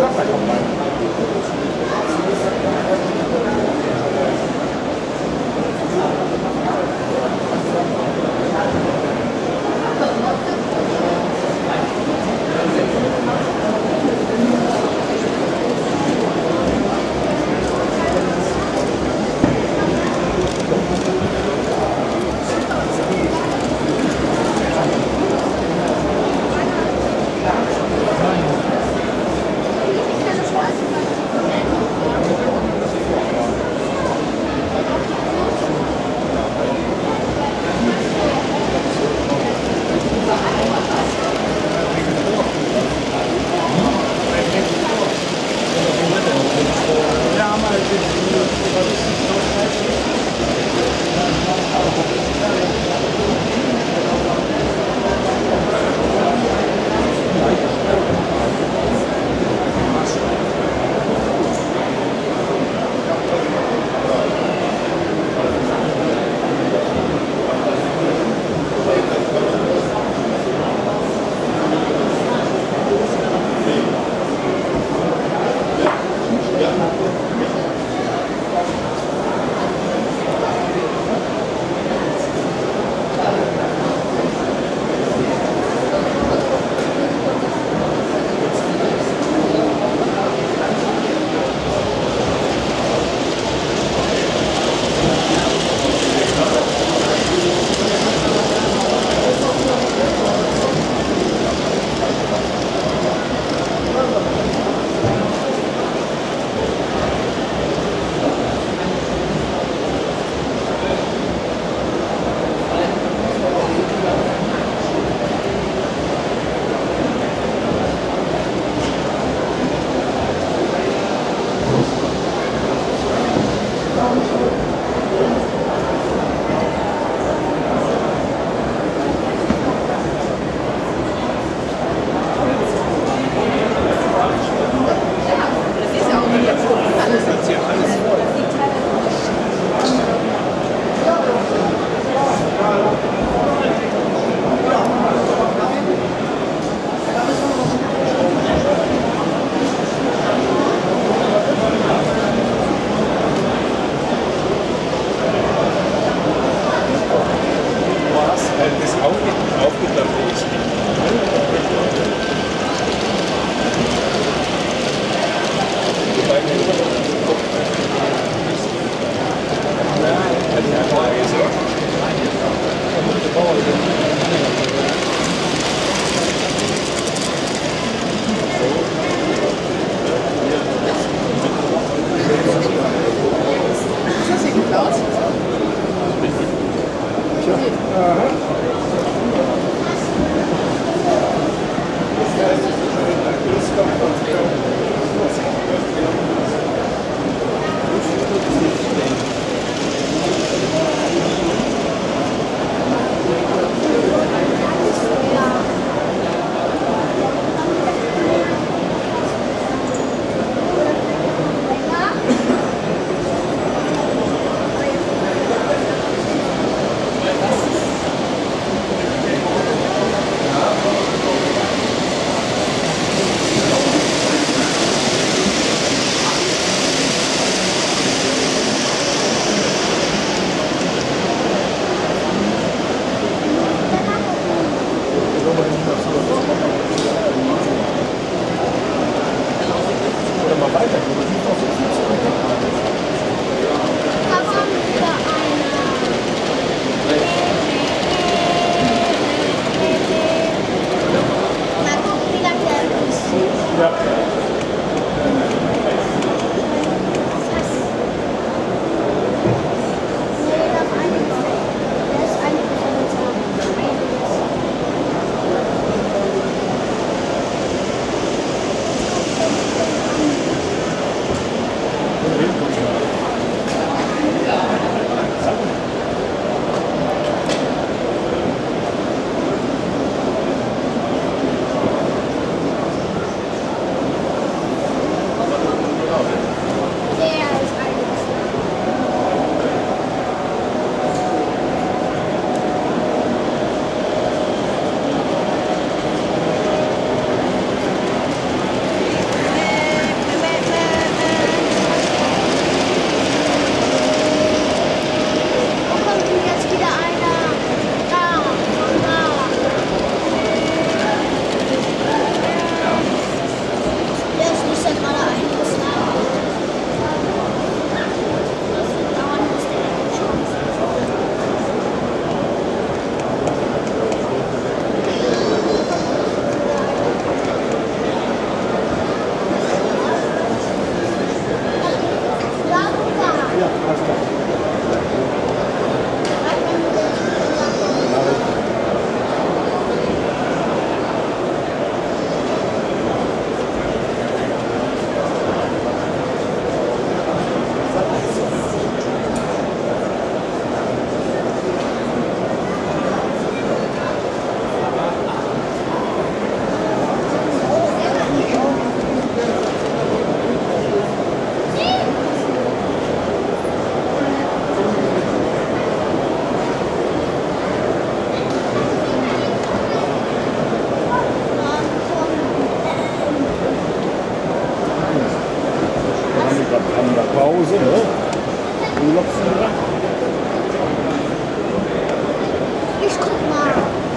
rất là công bằng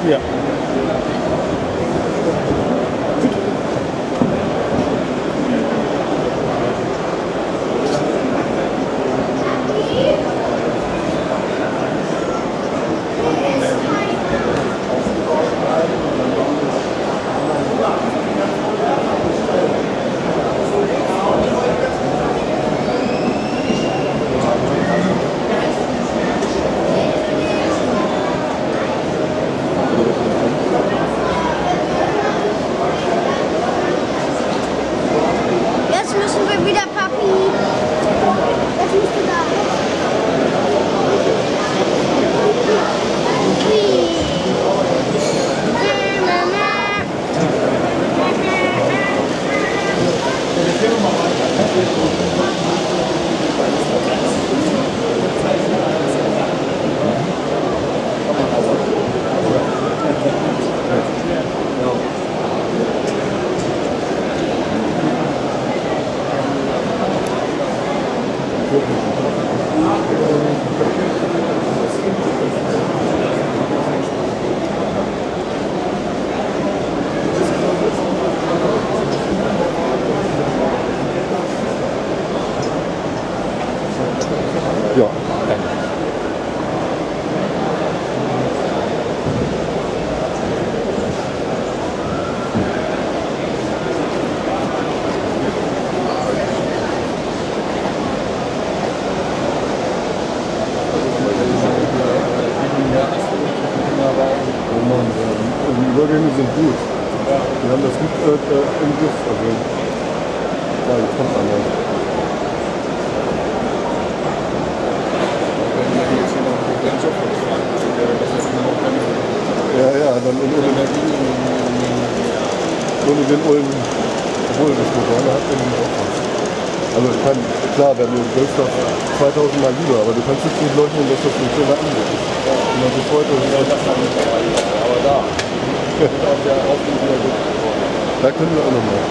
mal. Ja. Äh, die Übergänge sind gut. Wir haben das gut äh, äh im Griff. Also in, in, ohne den Ulm, obwohl das Moderne hat, den auch was. Also meine, klar, wenn du willst, das 2000 Mal lieber, aber du kannst jetzt nicht leugnen, dass das ein schöner Anblick ist. Und dann bis heute, Ja, das kann ich aber da. Da können wir auch nochmal.